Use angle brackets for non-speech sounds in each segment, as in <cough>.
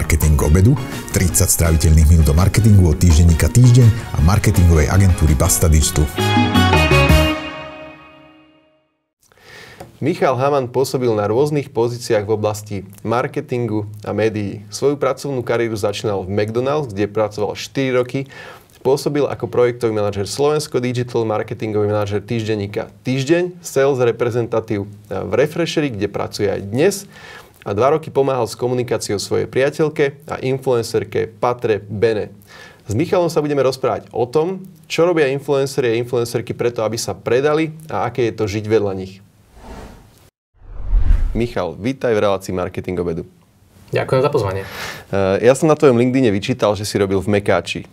Marketing obedu, 30 stráviteľných minút o marketingu od týždenníka Týždeň a marketingovej agentúry Basta Digital. Michal Haman pôsobil na rôznych pozíciách v oblasti marketingu a médií. Svoju pracovnú kariéru začínal v McDonald's, kde pracoval 4 roky Pôsobil ako projektový manažer Slovensko Digital, marketingový manažer týždenníka Týždeň, sales reprezentatív v Refreshery, kde pracuje aj dnes a dva roky pomáhal s komunikáciou svojej priateľke a influencerke Patre Bene. S Michalom sa budeme rozprávať o tom, čo robia influenceri a influencerky preto, aby sa predali a aké je to žiť vedľa nich. Michal, vítaj v relácii Marketing obedu. Ďakujem za pozvanie. Eh, ja som na tvojom LinkedIne vyčítal, že si robil v Mekáči. Eh,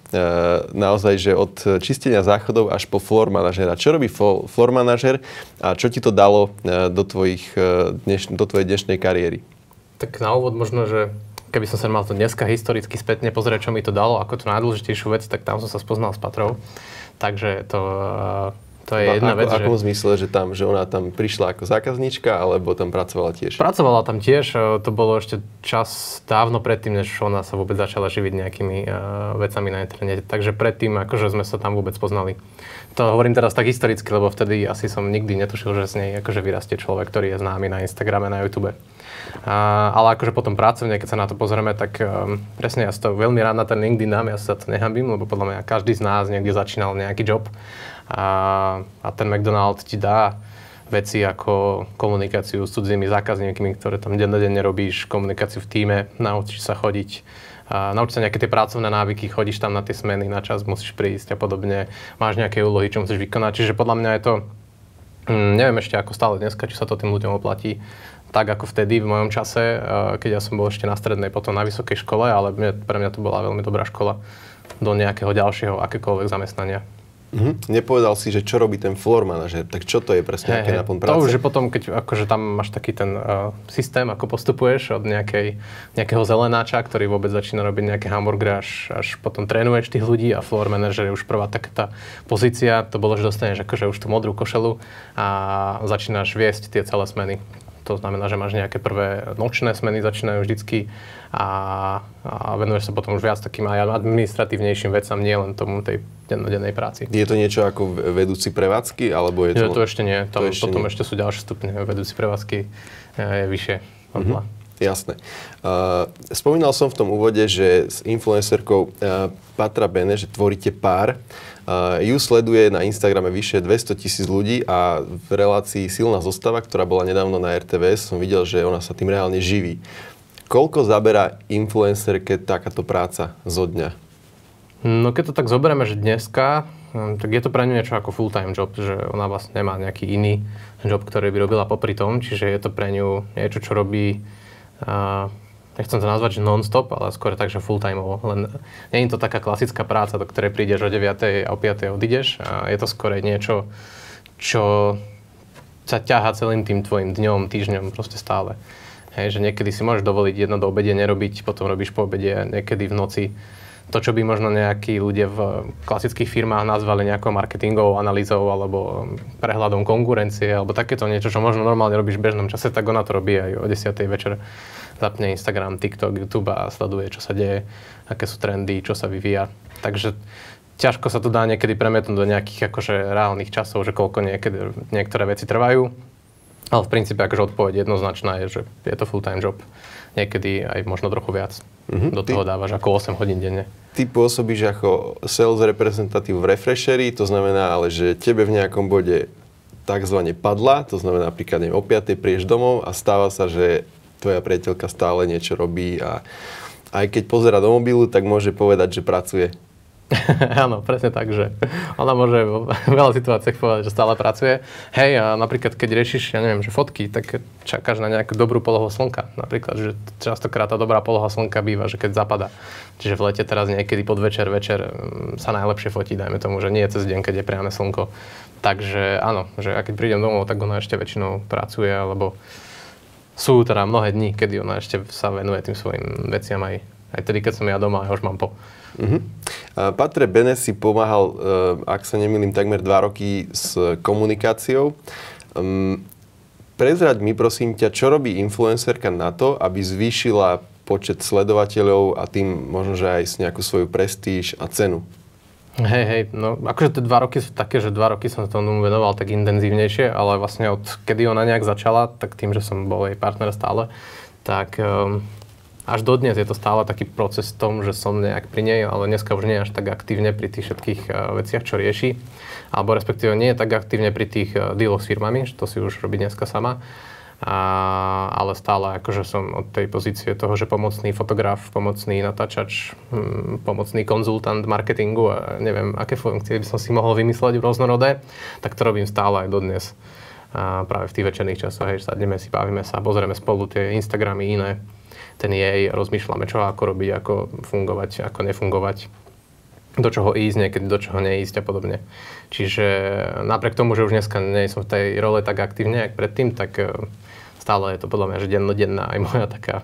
naozaj, že od čistenia záchodov až po floor manažera. Čo robí floor manažer a čo ti to dalo eh, do, tvojich, do tvojej dnešnej kariéry? Tak na úvod možno, že keby som sa mal to dneska historicky spätne pozrieť, čo mi to dalo, ako tú najdôležitejšiu vec, tak tam som sa spoznal s Patrou. Takže to to je jedna ako, vec. V akom že... zmysle, že, tam, že ona tam prišla ako zákazníčka, alebo tam pracovala tiež? Pracovala tam tiež. E, to bolo ešte čas dávno predtým, než ona sa vôbec začala živiť nejakými uh, vecami na internete. Takže predtým, akože sme sa tam vôbec poznali. To hovorím teraz tak historicky, lebo vtedy asi som nikdy netušil, že z nej akože vyrastie človek, ktorý je známy na Instagrame, na YouTube. Ale akože potom pracovne, keď sa na to pozrieme, tak um, presne ja to veľmi rád na ten LinkedIn dám, ja sa to nehambím, lebo podľa mňa každý z nás niekde začínal nejaký job a, a ten McDonald ti dá veci ako komunikáciu s cudzími zákazníkmi, ktoré tam dennodenne robíš, komunikáciu v týme, naučíš sa chodiť, a nauč sa nejaké tie pracovné návyky, chodíš tam na tie smeny, na čas musíš prísť a podobne, máš nejaké úlohy, čo musíš vykonať. Čiže podľa mňa je to, hm, neviem ešte ako stále dneska, či sa to tým ľuďom oplatí, tak ako vtedy v mojom čase, keď ja som bol ešte na strednej, potom na vysokej škole, ale pre mňa to bola veľmi dobrá škola do nejakého ďalšieho akékoľvek zamestnania. Mm-hmm. Nepovedal si, že čo robí ten floor manažer, tak čo to je presne, hey, hey, náplň práce? To už je potom, keď akože tam máš taký ten uh, systém, ako postupuješ od nejakej, nejakého zelenáča, ktorý vôbec začína robiť nejaké hamburgery, až, až potom trénuješ tých ľudí a floor manažer je už prvá taká tá pozícia, to bolo, že dostaneš akože už tú modrú košelu a začínaš viesť tie celé smeny. To znamená, že máš nejaké prvé nočné smeny, začínajú vždycky a, a venuješ sa potom už viac takým aj administratívnejším vecam, nie len tomu tej dennodennej práci. Je to niečo ako vedúci prevádzky, alebo je to... Nie, to ešte nie. Tam, to ešte potom nie. ešte sú ďalšie stupne. Vedúci prevádzky je vyššie. Mm-hmm. Jasné. Uh, spomínal som v tom úvode, že s influencerkou uh, Patra Bene, že tvoríte pár. Uh, ju sleduje na Instagrame vyše 200 tisíc ľudí a v relácii Silná zostava, ktorá bola nedávno na RTVS, som videl, že ona sa tým reálne živí. Koľko zaberá influencerke takáto práca zo dňa? No keď to tak zoberieme, že dneska, hm, tak je to pre ňu niečo ako full-time job, že ona vlastne nemá nejaký iný job, ktorý by robila popri tom, čiže je to pre ňu niečo, čo robí a nechcem to nazvať, že non-stop, ale skôr tak, že full-time. Len nie je to taká klasická práca, do ktorej prídeš o 9. a o 5. odídeš. A je to skôr niečo, čo sa ťaha celým tým tvojim dňom, týždňom, proste stále. Hej, že niekedy si môžeš dovoliť jedno do obede nerobiť, potom robíš po obede, niekedy v noci to, čo by možno nejakí ľudia v klasických firmách nazvali nejakou marketingovou analýzou alebo prehľadom konkurencie alebo takéto niečo, čo možno normálne robíš v bežnom čase, tak ona to robí aj o 10. večer. Zapne Instagram, TikTok, YouTube a sleduje, čo sa deje, aké sú trendy, čo sa vyvíja. Takže ťažko sa to dá niekedy premietnúť do nejakých akože reálnych časov, že koľko niekedy, niektoré veci trvajú. Ale v princípe akože odpoveď jednoznačná je, že je to full-time job. Niekedy aj možno trochu viac. Mm-hmm. Do toho ty, dávaš ako 8 hodín denne. Ty pôsobíš ako sales reprezentatív v Refreshery, to znamená ale, že tebe v nejakom bode takzvané padla, to znamená napríklad neviem, o 5. prídeš domov a stáva sa, že tvoja priateľka stále niečo robí a aj keď pozera do mobilu, tak môže povedať, že pracuje. <laughs> Áno, presne tak, že ona môže v <laughs> veľa situáciách povedať, že stále pracuje. Hej, a napríklad keď riešiš, ja neviem, že fotky, tak čakáš na nejakú dobrú polohu slnka. Napríklad, že častokrát tá dobrá poloha slnka býva, že keď zapada. Čiže v lete teraz niekedy pod večer, večer mm, sa najlepšie fotí, dajme tomu, že nie je cez deň, keď je priame slnko. Takže áno, že a keď prídem domov, tak ona ešte väčšinou pracuje, alebo sú teda mnohé dni, kedy ona ešte sa venuje tým svojim veciam aj, aj tedy, keď som ja doma a už mám po. Uh-huh. Patre Bene si pomáhal, uh, ak sa nemýlim, takmer dva roky s komunikáciou. Um, prezrať mi prosím ťa, čo robí influencerka na to, aby zvýšila počet sledovateľov a tým možno, že aj nejakú svoju prestíž a cenu. Hej, hej, no akože tie dva roky sú také, že dva roky som sa tomu venoval tak intenzívnejšie, ale vlastne od kedy ona nejak začala, tak tým, že som bol jej partner stále, tak um, až dodnes je to stále taký proces v tom, že som nejak pri nej, ale dneska už nie až tak aktívne pri tých všetkých uh, veciach, čo rieši. Alebo respektíve nie je tak aktívne pri tých uh, dealoch s firmami, že to si už robí dneska sama a, ale stále akože som od tej pozície toho, že pomocný fotograf, pomocný natáčač, hm, pomocný konzultant marketingu a neviem, aké funkcie by som si mohol vymysleť v rôznorodé, tak to robím stále aj dodnes. A práve v tých večerných časoch, hej, sadneme si, bavíme sa, pozrieme spolu tie Instagramy iné, ten jej, rozmýšľame, čo ako robiť, ako fungovať, ako nefungovať do čoho ísť, niekedy do čoho neísť a podobne. Čiže napriek tomu, že už dneska nie som v tej role tak aktívne, ako predtým, tak stále je to podľa mňa, že dennodenná aj moja taká,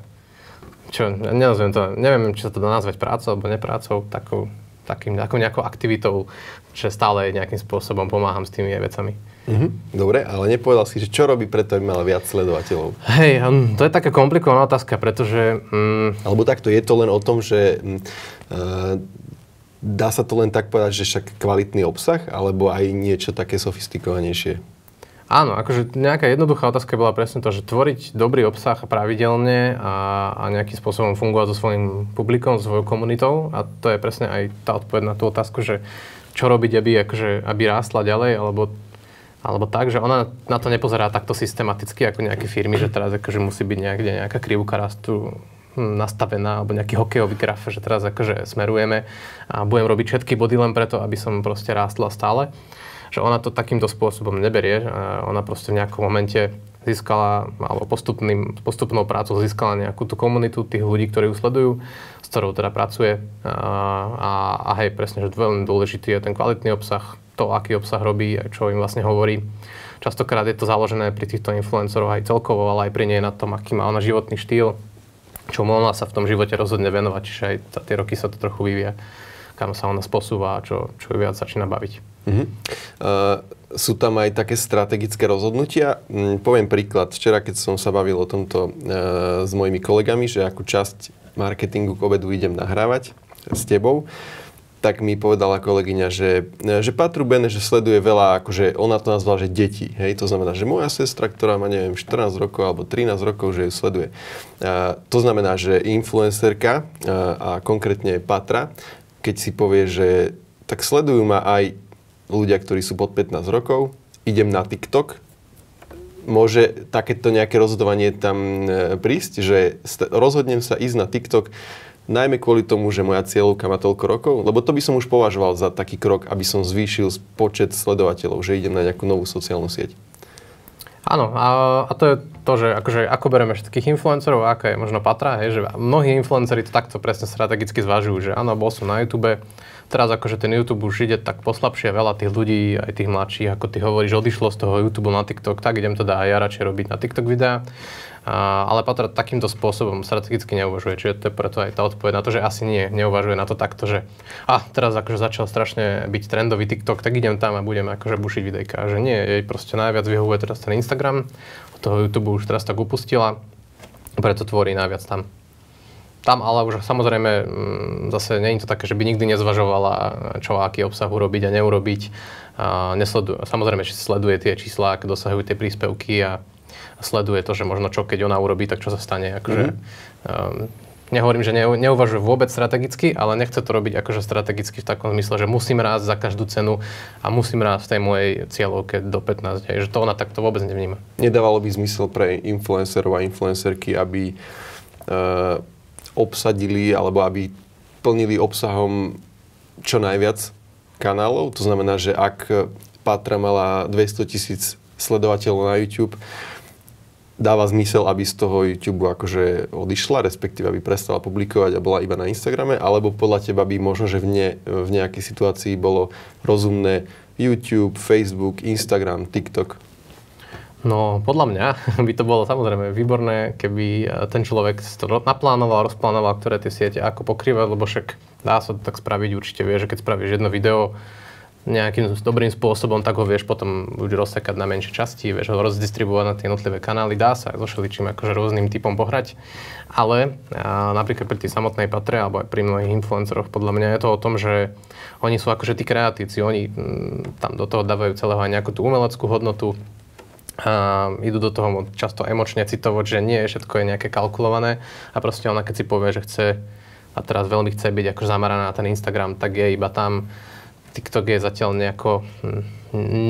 čo, nenazviem to, neviem, či sa to dá nazvať prácou alebo neprácou, takou, takým, takou nejakou aktivitou, že stále nejakým spôsobom pomáham s tými vecami. Mm-hmm. Dobre, ale nepovedal si, že čo robí preto, aby mala viac sledovateľov? Hej, um, to je taká komplikovaná otázka, pretože... Um, Alebo takto, je to len o tom, že uh, dá sa to len tak povedať, že však kvalitný obsah, alebo aj niečo také sofistikovanejšie? Áno, akože nejaká jednoduchá otázka bola presne to, že tvoriť dobrý obsah pravidelne a, a nejakým spôsobom fungovať so svojím publikom, so svojou komunitou. A to je presne aj tá odpoveď na tú otázku, že čo robiť, aby, akože, aby rástla ďalej, alebo, alebo tak, že ona na to nepozerá takto systematicky ako nejaké firmy, že teraz akože musí byť niekde nejaká krivka rastu hm, nastavená, alebo nejaký hokejový graf, že teraz akože smerujeme a budem robiť všetky body len preto, aby som proste rástla stále že ona to takýmto spôsobom neberie. Ona proste v nejakom momente získala, alebo postupným, postupnou prácou získala nejakú tú komunitu tých ľudí, ktorí ju sledujú, s ktorou teda pracuje. A, a, a hej, presne, že veľmi dôležitý je ten kvalitný obsah, to, aký obsah robí, čo im vlastne hovorí. Častokrát je to založené pri týchto influencoroch aj celkovo, ale aj pri nej na tom, aký má ona životný štýl, čo ona sa v tom živote rozhodne venovať, čiže aj za tie roky sa to trochu vyvíja, kam sa ona sposúva a čo, čo ju viac začína baviť. Uh-huh. Uh, sú tam aj také strategické rozhodnutia. Mm, poviem príklad. Včera, keď som sa bavil o tomto uh, s mojimi kolegami, že akú časť marketingu k obedu idem nahrávať s tebou, tak mi povedala kolegyňa, že, že Patru Bene, že sleduje veľa, akože ona to nazvala, že deti. Hej, to znamená, že moja sestra, ktorá má, neviem, 14 rokov alebo 13 rokov, že ju sleduje. Uh, to znamená, že influencerka uh, a konkrétne Patra, keď si povie, že tak sledujú ma aj ľudia, ktorí sú pod 15 rokov, idem na TikTok, môže takéto nejaké rozhodovanie tam e, prísť, že rozhodnem sa ísť na TikTok najmä kvôli tomu, že moja cieľovka má toľko rokov, lebo to by som už považoval za taký krok, aby som zvýšil počet sledovateľov, že idem na nejakú novú sociálnu sieť. Áno, a, a to je to, že akože, ako bereme všetkých influencerov, aká je možno patra, hej, že mnohí influenceri to takto presne strategicky zvažujú, že áno, bol som na YouTube, teraz akože ten YouTube už ide tak poslabšie, veľa tých ľudí, aj tých mladších, ako ty hovoríš, odišlo z toho YouTube na TikTok, tak idem teda aj ja radšej robiť na TikTok videá. A, ale Patra takýmto spôsobom strategicky neuvažuje, čiže to je preto aj tá odpoveď na to, že asi nie, neuvažuje na to takto, že a teraz akože začal strašne byť trendový TikTok, tak idem tam a budem akože bušiť videjka. Že nie, jej proste najviac vyhovuje teraz ten Instagram, od toho YouTube už teraz tak upustila, preto tvorí najviac tam. Tam ale už samozrejme mm, zase nie je to také, že by nikdy nezvažovala, čo aký obsah urobiť a neurobiť. A nesleduje, samozrejme, že sleduje tie čísla, ak dosahujú tie príspevky a sleduje to, že možno čo, keď ona urobí, tak čo sa stane. Akože, mm-hmm. um, nehovorím, že ne, neuvažuje vôbec strategicky, ale nechce to robiť akože strategicky v takom zmysle, že musím rásť za každú cenu a musím rásť v tej mojej cieľovke do 15. Hej, že to ona takto vôbec nevníma. Nedávalo by zmysel pre influencerov a influencerky, aby uh, obsadili alebo aby plnili obsahom čo najviac kanálov. To znamená, že ak Patra mala 200 tisíc sledovateľov na YouTube, dáva zmysel, aby z toho YouTube akože odišla, respektíve aby prestala publikovať a bola iba na Instagrame, alebo podľa teba by možno, že v, ne, v nejakej situácii bolo rozumné YouTube, Facebook, Instagram, TikTok No, podľa mňa <laughs> by to bolo samozrejme výborné, keby eh, ten človek to naplánoval, rozplánoval, ktoré tie siete ako pokrývať, lebo však dá sa to tak spraviť, určite vie, že keď spravíš jedno video, nejakým dobrým spôsobom, tak ho vieš potom buď rozsekať na menšie časti, vieš ho rozdistribuovať na tie jednotlivé kanály, dá sa so všeličím akože rôznym typom pohrať. Ale a napríklad pri tej samotnej patre, alebo aj pri mnohých influenceroch, podľa mňa je to o tom, že oni sú akože tí kreatívci, oni m, mm, tam do toho dávajú celého aj nejakú tú umeleckú hodnotu, a idú do toho často emočne citovo, že nie, všetko je nejaké kalkulované a proste ona keď si povie, že chce a teraz veľmi chce byť akože zameraná na ten Instagram, tak je iba tam TikTok je zatiaľ nejako hm,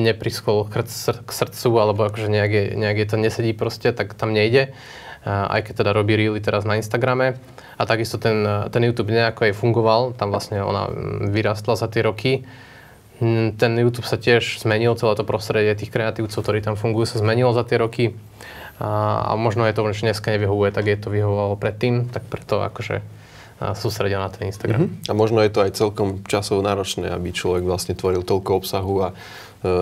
nepriskol k srdcu, alebo akože nejak je, nejak je to nesedí proste, tak tam nejde. Aj keď teda robí reely teraz na Instagrame. A takisto ten, ten YouTube nejako aj fungoval, tam vlastne ona hm, vyrastla za tie roky. Ten YouTube sa tiež zmenil, celé to prostredie tých kreatívcov, ktorí tam fungujú, sa zmenilo za tie roky. A, a možno je to, že dneska nevyhovuje, tak je to vyhovovalo predtým, tak preto akože sústredia na ten Instagram. Uh-huh. A možno je to aj celkom časovo náročné, aby človek vlastne tvoril toľko obsahu a e,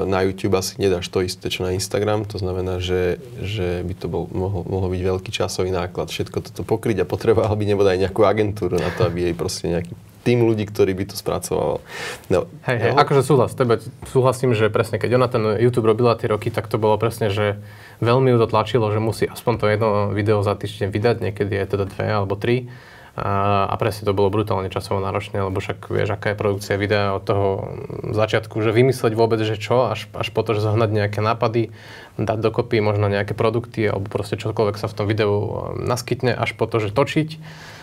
na YouTube asi nedáš to isté, čo na Instagram. To znamená, že, že by to bol, mohol, mohol byť veľký časový náklad všetko toto pokryť a potreboval by nebodaj nejakú agentúru na to, aby jej proste nejaký tým ľudí, ktorí by to spracovalo. No, hej, hej, no. akože súhlas, tebe súhlasím, že presne keď ona ten YouTube robila tie roky, tak to bolo presne, že veľmi ju to tlačilo, že musí aspoň to jedno video za týždeň vydať, niekedy je teda dve alebo tri a, a presne to bolo brutálne časovo náročné, lebo však vieš, aká je produkcia videa od toho začiatku, že vymysleť vôbec, že čo, až, až po to, že zohnať nejaké nápady, dať dokopy možno nejaké produkty, alebo proste čokoľvek sa v tom videu um, naskytne, až po to, že točiť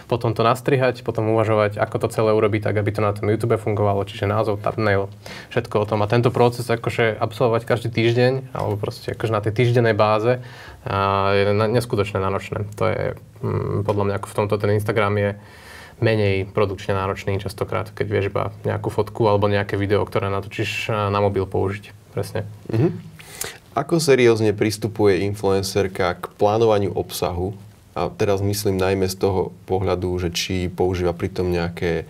potom to nastrihať, potom uvažovať, ako to celé urobiť tak, aby to na tom YouTube fungovalo, čiže názov, thumbnail, všetko o tom. A tento proces akože absolvovať každý týždeň, alebo proste akože na tej týždennej báze, je neskutočne náročné. To je mm, podľa mňa ako v tomto ten Instagram je menej produkčne náročný častokrát, keď vieš iba nejakú fotku alebo nejaké video, ktoré natočíš na mobil použiť. Presne. Mm-hmm. Ako seriózne pristupuje influencerka k plánovaniu obsahu a teraz myslím najmä z toho pohľadu, že či používa pritom nejaké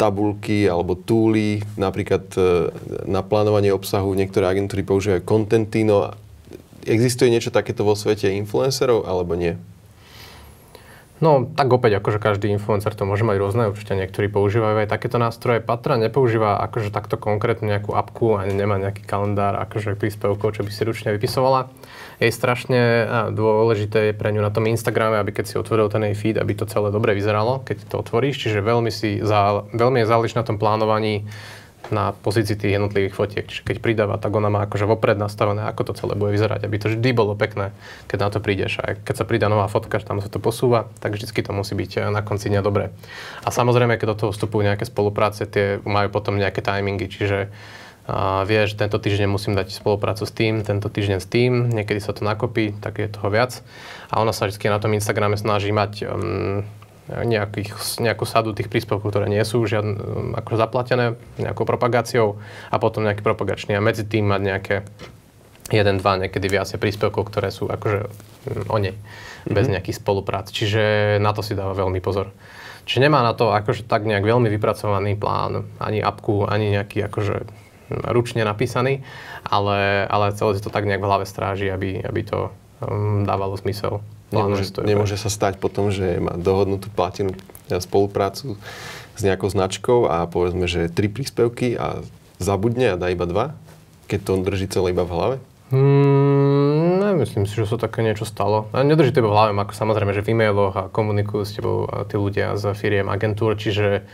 tabulky alebo túly, napríklad e, na plánovanie obsahu niektoré agentúry používajú Contentino. Existuje niečo takéto vo svete influencerov alebo nie? No, tak opäť, akože každý influencer to môže mať rôzne, určite niektorí používajú aj takéto nástroje. Patra nepoužíva akože takto konkrétne nejakú apku, ani nemá nejaký kalendár, akože príspevkov, čo by si ručne vypisovala. Je strašne dôležité je pre ňu na tom Instagrame, aby keď si otvoril ten jej feed, aby to celé dobre vyzeralo, keď to otvoríš, čiže veľmi, si zá, veľmi je záleží na tom plánovaní na pozícii tých jednotlivých fotiek. Čiže keď pridáva, tak ona má akože vopred nastavené, ako to celé bude vyzerať, aby to vždy bolo pekné, keď na to prídeš. A keď sa pridá nová fotka, že tam sa to posúva, tak vždy to musí byť eh, na konci dňa dobré. A samozrejme, keď do toho vstupujú nejaké spolupráce, tie majú potom nejaké timingy, čiže a vieš, tento týždeň musím dať spoluprácu s tým, tento týždeň s tým, niekedy sa to nakopí, tak je toho viac. A ona sa vždy na tom Instagrame snaží mať um, nejakých, nejakú sadu tých príspevkov, ktoré nie sú žiadne, ako zaplatené nejakou propagáciou a potom nejaký propagačný a medzi tým mať nejaké jeden, dva, niekedy viacej príspevkov, ktoré sú akože mm, o nej, mm-hmm. bez mhm. nejakých spoluprác. Čiže na to si dáva veľmi pozor. Čiže nemá na to akože tak nejak veľmi vypracovaný plán, ani apku, ani nejaký akože mm, ručne napísaný, ale, ale celé si to tak nejak v hlave stráži, aby, aby to um, dávalo zmysel. Nemôže, nemôže sa stať potom, že má dohodnutú platenú spoluprácu s nejakou značkou a povedzme, že tri príspevky a zabudne a dá iba dva, keď to drží celé iba v hlave? Hmm, nemyslím si, že sa také niečo stalo. A nedrží to iba v hlave, ako samozrejme, že v e-mailoch a komunikujú s tebou tí ľudia z firiem agentúr, čiže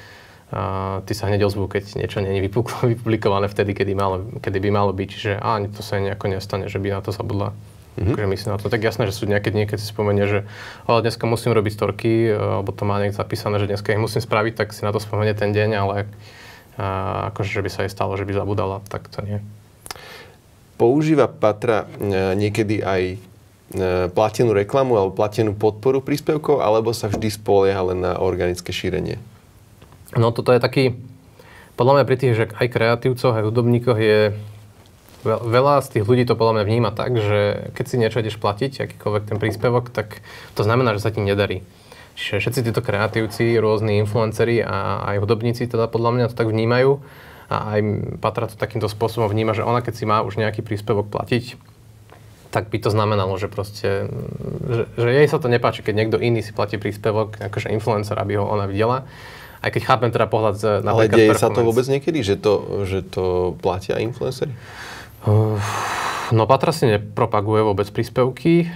a ty sa hneď ozvú, keď niečo nie je <laughs> vypublikované vtedy, kedy, malo, kedy by malo byť. Čiže ani to sa nejako nestane, že by na to zabudla Mm-hmm. Takže myslím na to. Tak jasné, že sú dni, keď si spomenie, že ale dneska musím robiť storky, e, alebo to má niekto zapísané, že dneska ich musím spraviť, tak si na to spomenie ten deň, ale a, akože, že by sa jej stalo, že by zabudala, tak to nie. Používa Patra e, niekedy aj e, platenú reklamu alebo platenú podporu príspevkov, alebo sa vždy spolieha len na organické šírenie? No toto je taký, podľa mňa pri tých, že aj kreatívcoch, aj hudobníkoch je Veľa z tých ľudí to podľa mňa vníma tak, že keď si niečo ideš platiť, akýkoľvek ten príspevok, tak to znamená, že sa ti nedarí. Čiže všetci títo kreatívci, rôzni influenceri a aj hudobníci teda podľa mňa to tak vnímajú a aj Patra to takýmto spôsobom vníma, že ona keď si má už nejaký príspevok platiť, tak by to znamenalo, že proste, že, že jej sa to nepáči, keď niekto iný si platí príspevok, akože influencer, aby ho ona videla Aj keď chápem teda pohľad z Ale deje sa to vôbec niekedy, že to, že to platia influencery? No Patra si nepropaguje vôbec príspevky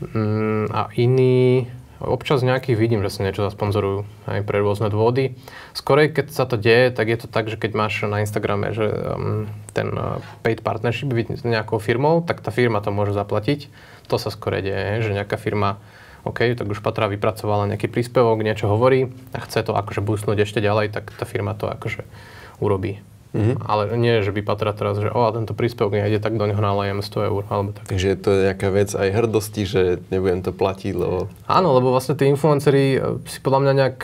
mm, a iní Občas nejakých vidím, že sa niečo zasponzorujú aj pre rôzne dôvody. Skorej, keď sa to deje, tak je to tak, že keď máš na Instagrame, že um, ten uh, paid partnership s nejakou firmou, tak tá firma to môže zaplatiť. To sa skore deje, že nejaká firma OK, tak už Patra vypracovala nejaký príspevok, niečo hovorí a chce to akože boostnúť ešte ďalej, tak tá firma to akože urobí. Mm-hmm. Ale nie, že by Patra teraz, že o, a tento príspevok nejde, tak do neho nalajem 100 eur, alebo tak. Takže to je nejaká vec aj hrdosti, že nebudem to platiť, lebo... Áno, lebo vlastne tí influenceri e, si podľa mňa nejak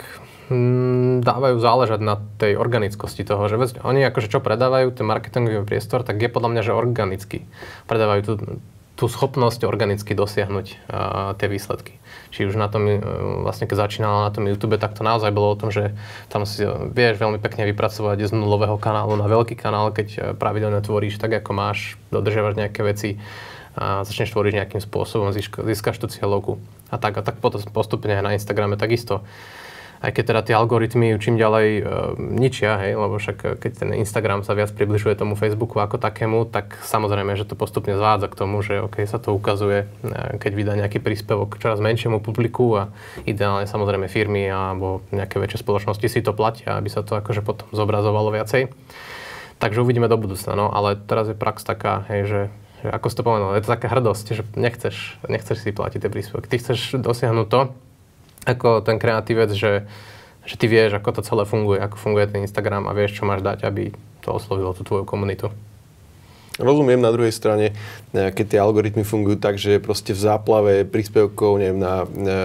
mm, dávajú záležať na tej organickosti toho, že vec, oni akože čo predávajú, ten marketingový priestor, tak je podľa mňa, že organicky. Predávajú tú, tú schopnosť organicky dosiahnuť uh, tie výsledky či už na tom, e, vlastne keď začínala na tom YouTube, tak to naozaj bolo o tom, že tam si vieš veľmi pekne vypracovať z nulového kanálu na veľký kanál, keď e, pravidelne tvoríš tak, ako máš, dodržiavaš nejaké veci a začneš tvoriť nejakým spôsobom, získaš tú cieľovku. A tak, a tak potom postupne na Instagrame takisto aj keď teda tie algoritmy čím ďalej e, ničia, hej, lebo však e, keď ten Instagram sa viac približuje tomu Facebooku ako takému, tak samozrejme, že to postupne zvádza k tomu, že OK, sa to ukazuje, e, keď vydá nejaký príspevok čoraz menšiemu publiku a ideálne samozrejme firmy alebo nejaké väčšie spoločnosti si to platia, aby sa to akože potom zobrazovalo viacej. Takže uvidíme do budúcna, no, ale teraz je prax taká, hej, že že ako si to povedal, je to taká hrdosť, že nechceš, nechceš si platiť tie príspevky. Ty chceš dosiahnuť to, ako ten kreatívec, že, že ty vieš, ako to celé funguje, ako funguje ten Instagram a vieš, čo máš dať, aby to oslovilo tú tvoju komunitu. Rozumiem na druhej strane, e, keď tie algoritmy fungujú tak, že proste v záplave príspevkov neviem, na, e,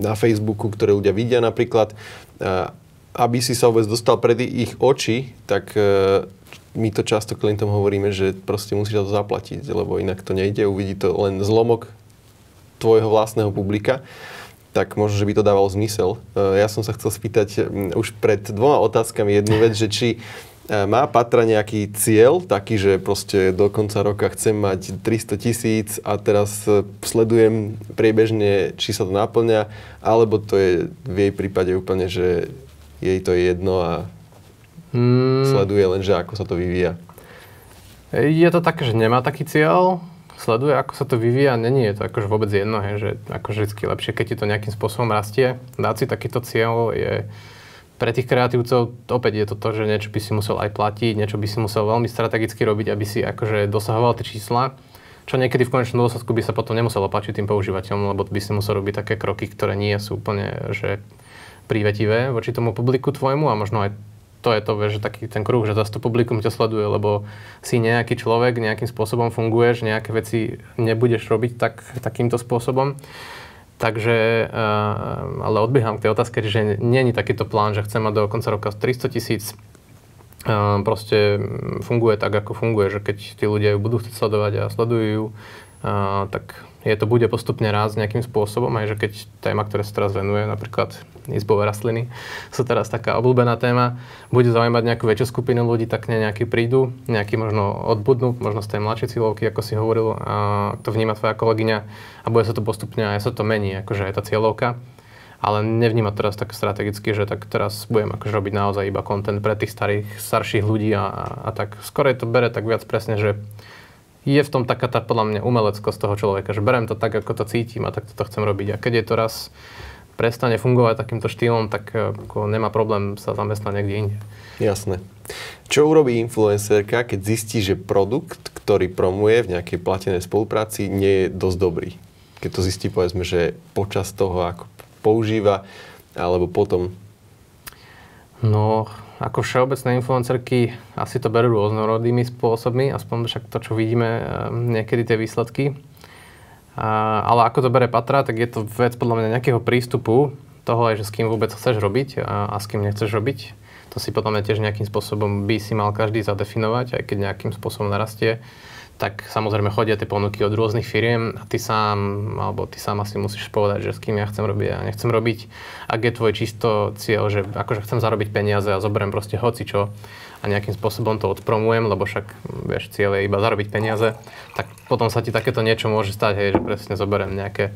na Facebooku, ktoré ľudia vidia napríklad, e, aby si sa vôbec dostal pred ich oči, tak my to často klientom hovoríme, že proste musíš to zaplatiť, lebo inak to nejde, uvidí to len zlomok tvojho vlastného publika tak možno, že by to dávalo zmysel. E, ja som sa chcel spýtať už pred dvoma otázkami jednu vec, že či e, má Patra nejaký cieľ, taký, že proste do konca roka chcem mať 300 tisíc a teraz e, sledujem priebežne, či sa to naplňa, alebo to je v jej prípade úplne, že jej to je jedno a hmm. sleduje len, že ako sa to vyvíja. Je to také, že nemá taký cieľ, sleduje, ako sa to vyvíja, není je to akože vôbec jedno, hej, že akože vždy lepšie, keď ti to nejakým spôsobom rastie. Dať si takýto cieľ je pre tých kreatívcov opäť je to to, že niečo by si musel aj platiť, niečo by si musel veľmi strategicky robiť, aby si akože dosahoval tie čísla, čo niekedy v konečnom dôsledku by sa potom nemuselo páčiť tým používateľom, lebo by si musel robiť také kroky, ktoré nie sú úplne že prívetivé voči tomu publiku tvojmu a možno aj to je to, že taký ten kruh, že zase to publikum ťa sleduje, lebo si nejaký človek, nejakým spôsobom funguješ, nejaké veci nebudeš robiť tak, takýmto spôsobom. Takže, uh, ale odbieham k tej otázke, že není takýto plán, že chcem mať do konca roka 300 tisíc. Uh, proste funguje tak, ako funguje, že keď tí ľudia ju budú chcieť sledovať a sledujú ju, uh, tak je to bude postupne rásť nejakým spôsobom, aj že keď téma, ktorá sa teraz venuje, napríklad izbové rastliny, sú teraz taká obľúbená téma, bude zaujímať nejakú väčšiu skupinu ľudí, tak ne nejakí prídu, nejaký možno odbudnú, možno z tej mladšej cieľovky, ako si hovoril, a to vníma tvoja kolegyňa a bude sa to postupne, aj sa to mení, akože aj tá cieľovka ale nevníma teraz tak strategicky, že tak teraz budem akože robiť naozaj iba kontent pre tých starých, starších ľudí a, a, tak. Skoro to bere tak viac presne, že je v tom taká tá podľa mňa umeleckosť toho človeka, že berem to tak, ako to cítim a tak to chcem robiť. A keď je to raz prestane fungovať takýmto štýlom, tak e, ako nemá problém sa zamestnať niekde inde. Jasné. Čo urobí influencerka, keď zistí, že produkt, ktorý promuje v nejakej platenej spolupráci, nie je dosť dobrý? Keď to zistí, povedzme, že počas toho, ako používa, alebo potom? No, ako všeobecné influencerky asi to berú rôznorodými spôsobmi, aspoň však to, čo vidíme eh, niekedy tie výsledky. Ale ako to bere Patra, tak je to vec podľa mňa nejakého prístupu toho aj, že s kým vôbec chceš robiť a, a s kým nechceš robiť. To si podľa mňa tiež nejakým spôsobom by si mal každý zadefinovať, aj keď nejakým spôsobom narastie tak samozrejme chodia tie ponuky od rôznych firiem a ty sám, alebo ty sám asi musíš povedať, že s kým ja chcem robiť a nechcem robiť. Ak je tvoj čisto cieľ, že akože chcem zarobiť peniaze a zoberiem proste hoci čo a nejakým spôsobom to odpromujem, lebo však, vieš, cieľ je iba zarobiť peniaze, tak potom sa ti takéto niečo môže stať, hej, že presne zoberiem nejaké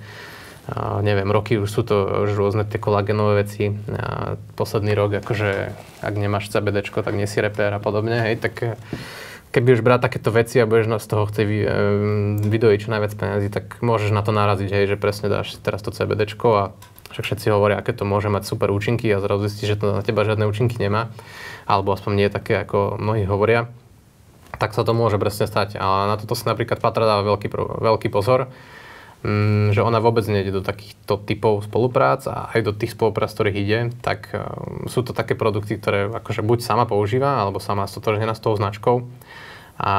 a neviem, roky už sú to už rôzne tie kolagenové veci. A posledný rok, akože ak nemáš CBD, tak nie si repér a podobne, hej, tak keby už brať takéto veci a budeš z toho chcieť vy, e, vydojiť čo najviac peniazy, tak môžeš na to naraziť, hej, že presne dáš teraz to CBD a však všetci hovoria, aké to môže mať super účinky a zrazu zistíš, že to na teba žiadne účinky nemá, alebo aspoň nie také, ako mnohí hovoria. Tak sa to môže presne stať. A na toto sa napríklad Patra dáva veľký, veľký pozor, že ona vôbec nejde do takýchto typov spoluprác a aj do tých spoluprác, ktorých ide, tak um, sú to také produkty, ktoré akože buď sama používa, alebo sama stotožnená s tou značkou, a,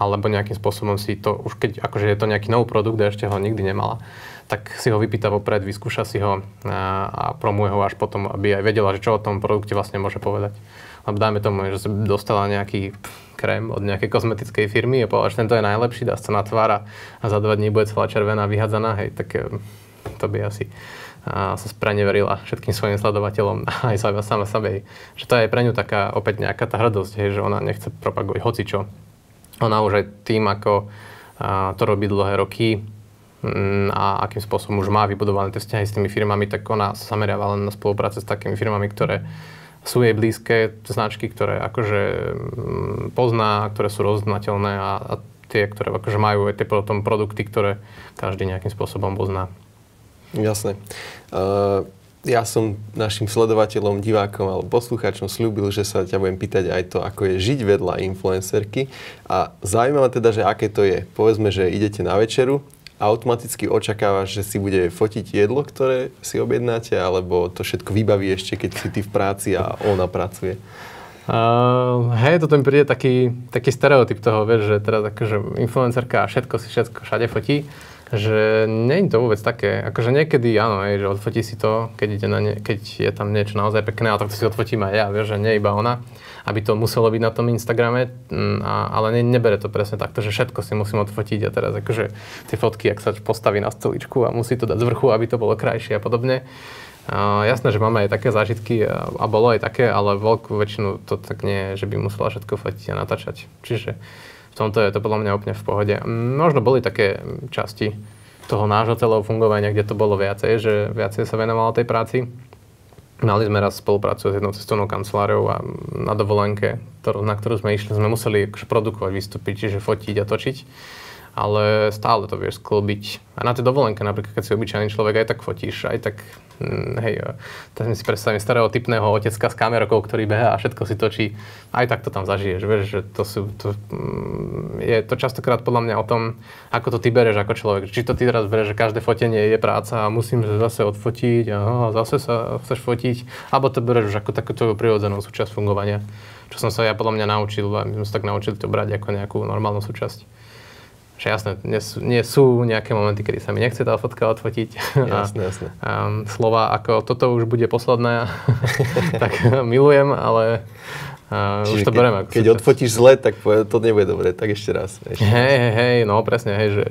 alebo nejakým spôsobom si to, už keď akože je to nejaký nový produkt a ešte ho nikdy nemala, tak si ho vypýta vopred, vyskúša si ho a, a promuje ho až potom, aby aj vedela, že čo o tom produkte vlastne môže povedať. Lebo dajme tomu, že dostala nejaký krém od nejakej kozmetickej firmy a povedal, že tento je najlepší, dá sa na tvár a za dva dní bude celá červená vyhadzaná, hej, tak eh, to by asi a sa spreneverila všetkým svojim sledovateľom <laughs> aj sa, sama sebe. Že to je pre ňu taká opäť nejaká tá hrdosť, hej, že ona nechce propagovať hocičo. Ona už aj tým, ako a, to robí dlhé roky mm, a akým spôsobom už má vybudované tie vzťahy s tými firmami, tak ona sa zameriava len na spolupráce s takými firmami, ktoré sú jej blízke značky, ktoré akože mm, pozná, ktoré sú roznateľné a, a tie, ktoré akože majú aj tie potom produkty, ktoré každý nejakým spôsobom pozná. Jasné. Uh, ja som našim sledovateľom, divákom alebo poslucháčom slúbil, že sa ťa budem pýtať aj to, ako je žiť vedľa influencerky. A zaujímavé teda, že aké to je. Povedzme, že idete na večeru automaticky očakávaš, že si bude fotiť jedlo, ktoré si objednáte, alebo to všetko vybaví ešte, keď si ty v práci a ona pracuje? Uh, hej, toto mi príde taký, taký stereotyp toho, vieš, že teraz akože influencerka všetko si všetko všade fotí, že nie je to vôbec také. Akože niekedy áno, hej, že odfotí si to, keď, ide na ne, keď je tam niečo naozaj pekné, a tak to si odfotím aj ja, vieš, že nie iba ona aby to muselo byť na tom Instagrame, mm, a, ale ne, nebere to presne takto, že všetko si musím odfotiť a teraz akože tie fotky, ak sa postaví na stoličku a musí to dať z vrchu, aby to bolo krajšie a podobne. A jasné, že máme aj také zážitky a, a bolo aj také, ale veľkú väčšinu to tak nie že by musela všetko fotiť a natáčať. Čiže tomto je to podľa mňa úplne v pohode. Možno boli také časti toho nášho celého fungovania, kde to bolo viacej, že viacej sa venovalo tej práci. Mali sme raz spoluprácu s jednou cestovnou kanceláriou a na dovolenke, na ktorú sme išli, sme museli akože produkovať výstupy, čiže fotiť a točiť. Ale stále to vieš sklbiť. A na tej dovolenke, napríklad, keď si obyčajný človek, aj tak fotíš, aj tak Mm, hej, tak si predstavím stereotypného otecka s kamerkou, ktorý beha a všetko si točí. Aj tak to tam zažiješ, vieš, že to sú, to, mm, je to častokrát podľa mňa o tom, ako to ty bereš ako človek. Či to ty teraz bereš, že každé fotenie je práca a musím zase odfotiť a zase sa chceš fotiť, alebo to bereš už ako takúto prirodzenú súčasť fungovania. Čo som sa ja podľa mňa naučil a my sme sa tak naučili to brať ako nejakú normálnu súčasť že jasné, nie sú, nie sú nejaké momenty, kedy sa mi nechce tá fotka odfotiť. <laughs> Jasné, jasné. A, um, slova ako toto už bude posledné, <laughs> tak <laughs> milujem, ale uh, už to keď, bereme. Ako keď súčasť. odfotíš zle, tak to nebude dobre, tak ešte raz. Ešte. Hej, hej, hej, no presne, hej, že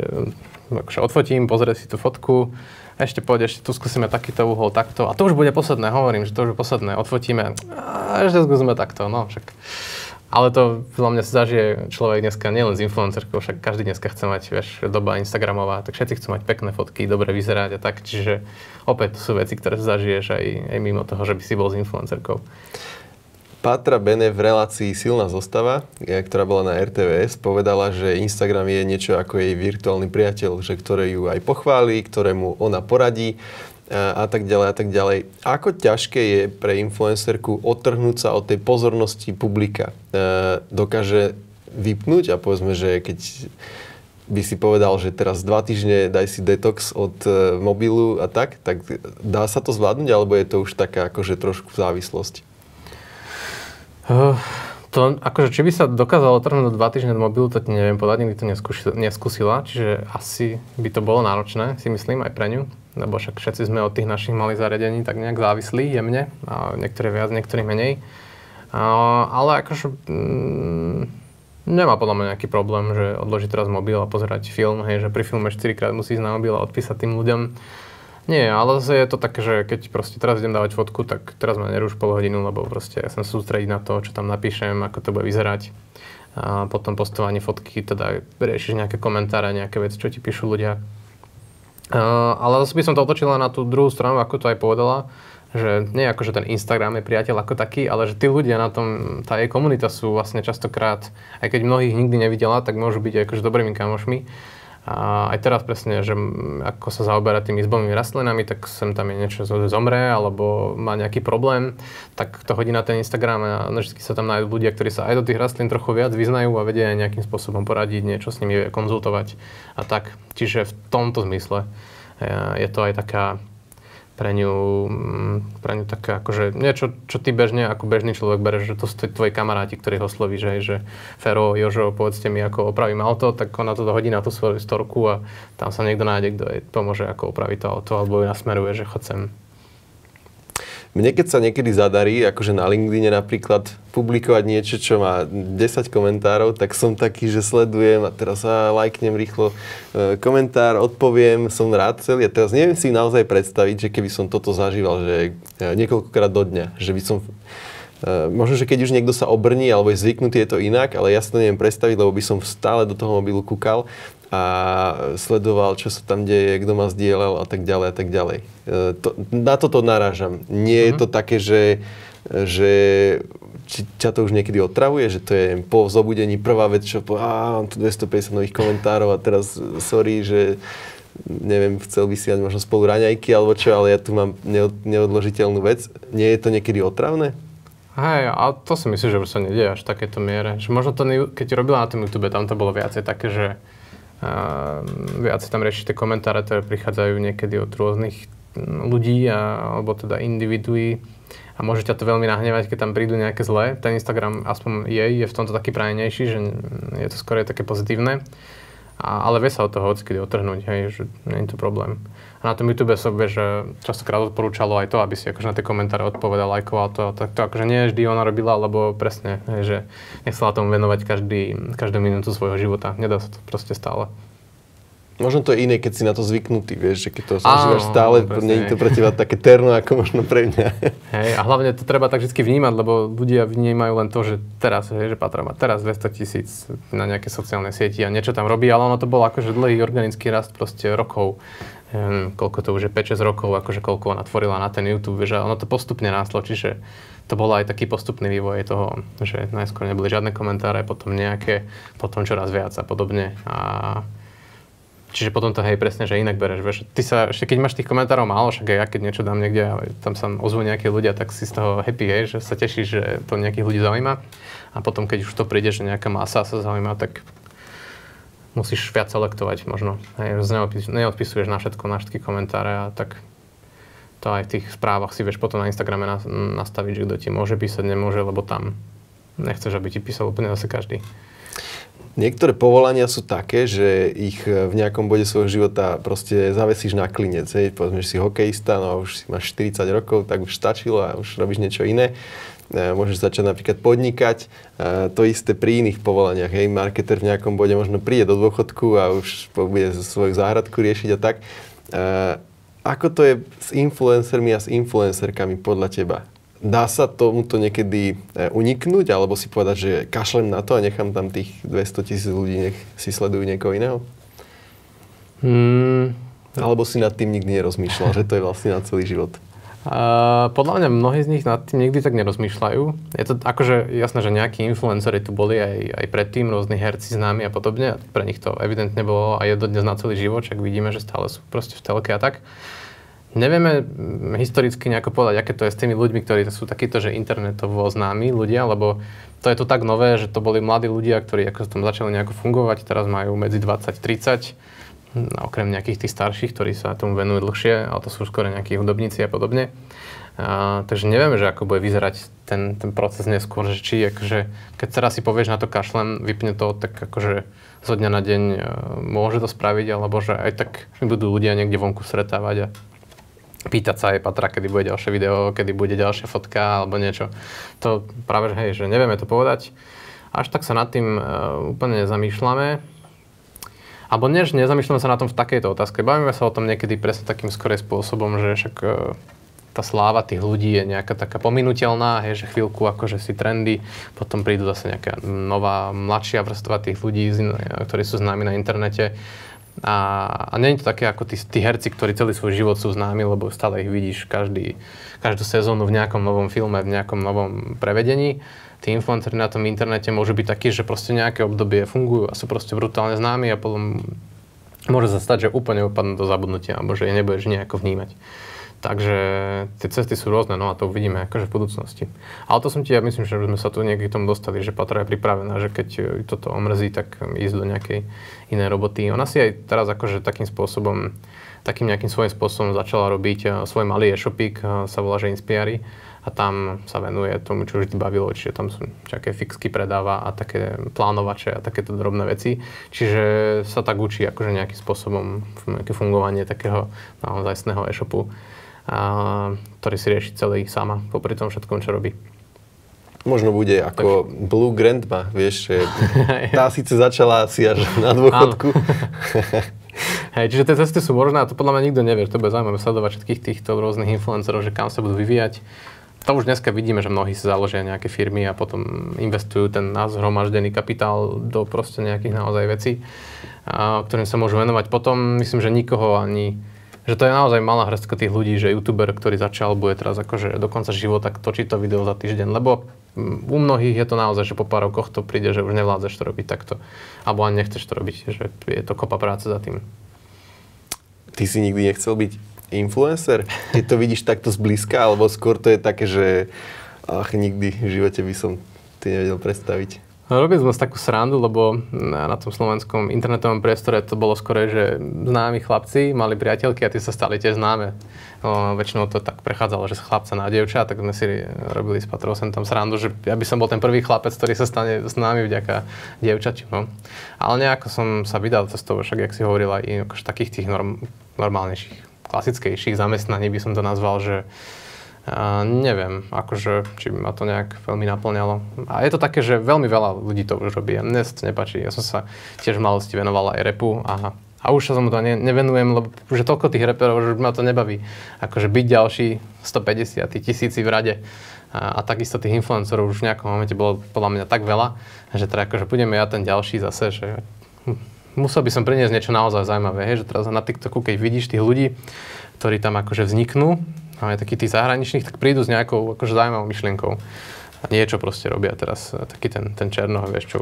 akože odfotím, pozrie si tú fotku, ešte poď, ešte tu skúsime takýto uhol, takto. A to už bude posledné, hovorím, že to už je posledné. Odfotíme, a ešte skúsime takto, no však. Ale to podľa mňa sa zažije človek dneska nielen z influencerkou, však každý dneska chce mať, vieš, doba Instagramová, tak všetci chcú mať pekné fotky, dobre vyzerať a tak, čiže opäť to sú veci, ktoré zažiješ aj, aj mimo toho, že by si bol s influencerkou. Patra Bene v relácii Silná zostava, e, ktorá bola na RTVS, povedala, že Instagram je niečo ako jej virtuálny priateľ, že ktoré ju aj pochváli, ktorému ona poradí a tak ďalej a tak ďalej. Ako ťažké je pre influencerku odtrhnúť sa od tej pozornosti publika? E, dokáže vypnúť a povedzme, že keď by si povedal, že teraz dva týždne daj si detox od e, mobilu a tak, tak dá sa to zvládnuť, alebo je to už taká akože trošku závislosť? Uh, to, akože, či by sa dokázalo trhnúť dva týždne od mobilu, to neviem povedať, nikdy to neskúsila, čiže asi by to bolo náročné, si myslím, aj pre ňu lebo však všetci sme od tých našich malých zariadení tak nejak závislí jemne, a niektorí viac, niektorí menej. A, ale akože mm, nemá podľa mňa nejaký problém, že odloží teraz mobil a pozerať film, hej, že pri filme 4 krát musí ísť na mobil a odpísať tým ľuďom. Nie, ale je to také, že keď proste teraz idem dávať fotku, tak teraz ma neruš pol hodinu, lebo proste ja sa sústrediť na to, čo tam napíšem, ako to bude vyzerať. A potom postovanie fotky, teda riešiš nejaké komentáre, nejaké veci, čo ti píšu ľudia Uh, ale zase by som to otočila na tú druhú stranu, ako to aj povedala, že nie ako, že ten Instagram je priateľ ako taký, ale že tí ľudia na tom, tá jej komunita sú vlastne častokrát, aj keď mnohých nikdy nevidela, tak môžu byť akože dobrými kamošmi. A aj teraz presne, že ako sa zaoberá tými izbovými rastlinami, tak sem tam je niečo zomre alebo má nejaký problém, tak to hodí na ten Instagram a vždy sa tam nájdú ľudia, ktorí sa aj do tých rastlín trochu viac vyznajú a vedia aj nejakým spôsobom poradiť, niečo s nimi konzultovať a tak. Čiže v tomto zmysle je to aj taká pre ňu, mm, pre ňu také akože niečo, čo ty bežne ako bežný človek bereš, že to sú tvoji kamaráti, ktorí ho sloví, že, že Fero, Jožo, povedzte mi, ako opravím auto, tak ona to hodí na tú svoju storku a tam sa niekto nájde, kto jej pomôže, ako opraviť to auto, alebo ju nasmeruje, že chod. Mne keď sa niekedy zadarí, akože na LinkedIn napríklad, publikovať niečo, čo má 10 komentárov, tak som taký, že sledujem a teraz sa lajknem rýchlo e, komentár, odpoviem, som rád celý. A teraz neviem si naozaj predstaviť, že keby som toto zažíval, že e, niekoľkokrát do dňa, že by som Uh, možno, že keď už niekto sa obrní alebo je zvyknutý, je to inak, ale ja si to neviem predstaviť, lebo by som stále do toho mobilu kúkal a sledoval, čo sa tam deje, kto ma zdieľal a tak ďalej a tak ďalej. E, to, na toto narážam. Nie mm-hmm. je mhm. to také, že, že či ťa to už niekedy otravuje, že to je po zobudení prvá vec, čo po, á, mám tu 250 nových komentárov a teraz sorry, že neviem, chcel by si mať možno spolu raňajky alebo čo, ale ja tu mám neodložiteľnú vec. Nie je to niekedy otravné? Hej, a to si myslím, že už sa nedieje až v takéto miere. Že možno to, keď robila na tom YouTube, tam to bolo viacej také, že uh, viac tam rieši tie komentáre, ktoré prichádzajú niekedy od rôznych ľudí, a, alebo teda individuí a môže ťa to veľmi nahnevať, keď tam prídu nejaké zlé. Ten Instagram, aspoň jej, je v tomto taký prajenejší, že je to skôr také pozitívne. A, ale vie sa od toho odskedy otrhnúť, hej, že nie je to problém. Na tom YouTube som vie, že častokrát odporúčalo aj to, aby si akože na tie komentáre odpovedal, lajkoval to. Tak to akože nie vždy ona robila, lebo presne, že nechcela tomu venovať každý, každú minútu svojho života. Nedá sa to proste stále. Možno to je iné, keď si na to zvyknutý, vieš, že keď to zažívaš stále, nie je to pre teba také terno, ako možno pre mňa. Hej, a hlavne to treba tak vždy vnímať, lebo ľudia vnímajú len to, že teraz, hej, že Patra má teraz 200 tisíc na nejaké sociálne sieti a niečo tam robí, ale ono to bol akože dlhý organický rast proste rokov. Hm, koľko to už je 5-6 rokov, akože koľko ona tvorila na ten YouTube, že ono to postupne nástlo, čiže to bol aj taký postupný vývoj toho, že najskôr neboli žiadne komentáre, potom nejaké, potom čoraz viac a podobne. A Čiže potom to hej presne, že inak bereš. Vieš, ty sa, ešte keď máš tých komentárov málo, však aj ja keď niečo dám niekde a tam sa ozvú nejakí ľudia, tak si z toho happy, hej, že sa tešíš, že to nejakých ľudí zaujíma. A potom keď už to príde, že nejaká masa sa zaujíma, tak musíš viac selektovať možno. Hej, neodpis, neodpisuješ na všetko, na všetky komentáre a tak to aj v tých správach si vieš potom na Instagrame nastaviť, že kto ti môže písať, nemôže, lebo tam nechceš, aby ti písal úplne zase každý. Niektoré povolania sú také, že ich v nejakom bode svojho života proste zavesíš na klinec. Hej. Povedzme, že si hokejista, no už si máš 40 rokov, tak už stačilo a už robíš niečo iné. E, môžeš začať napríklad podnikať. E, to isté pri iných povolaniach. Hej. Marketer v nejakom bode možno príde do dôchodku a už bude svoju záhradku riešiť a tak. E, ako to je s influencermi a s influencerkami podľa teba? Dá sa tomuto niekedy uniknúť, alebo si povedať, že kašlem na to a nechám tam tých 200 tisíc ľudí, nech si sledujú niekoho iného? Hmm. Alebo si nad tým nikdy nerozmýšľal, že to je vlastne na celý život? Podľa mňa mnohí z nich nad tým nikdy tak nerozmýšľajú. Je to akože jasné, že nejakí influenceri tu boli aj, aj predtým, rôzni herci známi a podobne. Pre nich to evidentne bolo a je dodnes na celý život, čak vidíme, že stále sú proste v telke a tak. Nevieme historicky nejako povedať, aké to je s tými ľuďmi, ktorí sú takíto, že internetovo známi ľudia, lebo to je to tak nové, že to boli mladí ľudia, ktorí ako tam začali nejako fungovať, teraz majú medzi 20-30, okrem nejakých tých starších, ktorí sa tomu venujú dlhšie, ale to sú skôr nejakí hudobníci a podobne. A, takže nevieme, že ako bude vyzerať ten, ten proces neskôr, že či akože, keď teraz si povieš na to kašlem, vypne to, tak akože zo dňa na deň e, môže to spraviť, alebo že aj tak budú ľudia niekde vonku stretávať a pýtať sa aj Patra, kedy bude ďalšie video, kedy bude ďalšia fotka alebo niečo. To práve, že hej, že nevieme to povedať. Až tak sa nad tým uh, úplne nezamýšľame. Alebo než nezamýšľame sa na tom v takejto otázke. Bavíme sa o tom niekedy presne takým skorej spôsobom, že však uh, tá sláva tých ľudí je nejaká taká pominuteľná, hej, že chvíľku akože si trendy, potom prídu zase nejaká nová, mladšia vrstva tých ľudí, ktorí sú známi na internete A, a nie je to také ako tí, tí herci, ktorí celý svoj život sú známi, lebo stále ich vidíš každý, každú sezónu v nejakom novom filme, v nejakom novom prevedení. Tí influenceri na tom internete môžu byť takí, že proste nejaké obdobie fungujú a sú proste brutálne známi a potom môže sa stať, že úplne upadnú do zabudnutia alebo že je nebudeš nejako vnímať. Takže tie cesty sú rôzne, no a to uvidíme akože v budúcnosti. Ale to som ti, ja myslím, že sme sa tu niekedy k tomu dostali, že Patra je pripravená, že keď toto omrzí, tak ísť do nejakej inej roboty. Ona si aj teraz akože takým spôsobom, takým nejakým svojím spôsobom začala robiť eh, svoj malý e-shopík, eh, sa volá, že Inspiari a tam sa venuje tomu, čo vždy bavilo, čiže tam sú také fixky predáva a také plánovače a takéto drobné veci. Čiže sa tak učí akože nejakým spôsobom nejaké fungovanie takého naozajstného e-shopu a, ktorý si rieši celý sama, popri tom všetkom, čo robí. Možno bude ako Takže... Blue Grandma, vieš, že <laughs> tá síce začala asi až na dôchodku. <laughs> Hej, čiže tie cesty sú možné a to podľa mňa nikto nevie. To bude zaujímavé sledovať všetkých týchto rôznych influencerov, že kam sa budú vyvíjať. To už dneska vidíme, že mnohí si založia nejaké firmy a potom investujú ten zhromaždený kapitál do proste nejakých naozaj vecí, ktorým sa môžu venovať. Potom myslím, že nikoho ani že to je naozaj malá hrstka tých ľudí, že youtuber, ktorý začal, bude teraz akože do konca života točiť to video za týždeň, lebo mm, u mnohých je to naozaj, že po pár rokoch to príde, že už nevládzeš to robiť takto, alebo ani nechceš to robiť, že je to kopa práce za tým. Ty si nikdy nechcel byť influencer? Keď to vidíš takto zblízka, alebo skôr to je také, že ach, nikdy v živote by som ty nevedel predstaviť? No, robili sme takú srandu, lebo na, na tom slovenskom internetovom priestore to bolo skore, že známi chlapci mali priateľky a tie sa stali tiež známe. No, väčšinou to tak prechádzalo, že z chlapca na dievča, tak sme si robili s Patrou sem tam srandu, že ja by som bol ten prvý chlapec, ktorý sa stane známy vďaka dievčaťu. No. Ale nejako som sa vydal cestou, však jak si hovorila, i takých tých norm, normálnejších, klasickejších zamestnaní by som to nazval, že a neviem, akože, či by ma to nejak veľmi naplňalo. A je to také, že veľmi veľa ľudí to už robí a mne to nepáči. Ja som sa tiež v malosti venoval aj repu a, a už sa mu to ne, nevenujem, lebo že toľko tých reperov, že ma to nebaví. Akože byť ďalší 150 tisíci v rade a, a takisto tých influencerov už v nejakom momente bolo podľa mňa tak veľa, že teda akože budeme ja ten ďalší zase, že hm, musel by som priniesť niečo naozaj zaujímavé, hej, že teraz na TikToku, keď vidíš tých ľudí, ktorí tam akože vzniknú, aj takých tých zahraničných, tak prídu s nejakou akože zaujímavou myšlienkou. A niečo proste robia teraz, e, taký ten, ten Černoh, vieš, čo,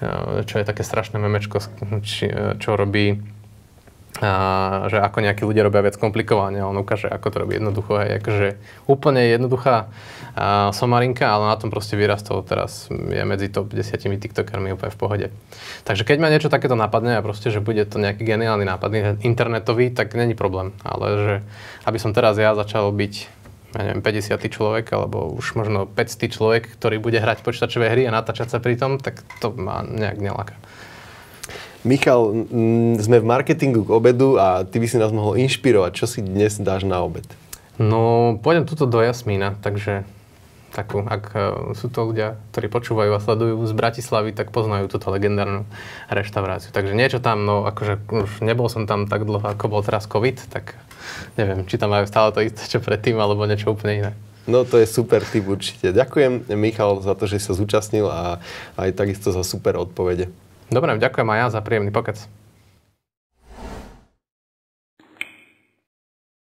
e, čo je také strašné memečko, či, e, čo robí a, že ako nejakí ľudia robia viac komplikovane a on ukáže, ako to robí jednoducho. Hej, akože úplne jednoduchá a, somarinka, ale na tom proste vyrastol teraz. Je medzi top 10 tiktokermi úplne v pohode. Takže keď ma niečo takéto napadne a proste, že bude to nejaký geniálny nápad internetový, tak není problém. Ale že aby som teraz ja začal byť ja neviem, 50. človek, alebo už možno 500. človek, ktorý bude hrať počítačové hry a natáčať sa pri tom, tak to ma nejak neláka. Michal, sme v marketingu k obedu a ty by si nás mohol inšpirovať. Čo si dnes dáš na obed? No, pôjdem tuto do Jasmína, takže takú, ak uh, sú to ľudia, ktorí počúvajú a sledujú z Bratislavy, tak poznajú túto legendárnu reštauráciu. Takže niečo tam, no akože už nebol som tam tak dlho, ako bol teraz COVID, tak neviem, či tam majú stále to isté, čo predtým, alebo niečo úplne iné. No to je super tip určite. Ďakujem Michal za to, že sa zúčastnil a aj takisto za super odpovede. Dobre, ďakujem aj ja za príjemný pokec.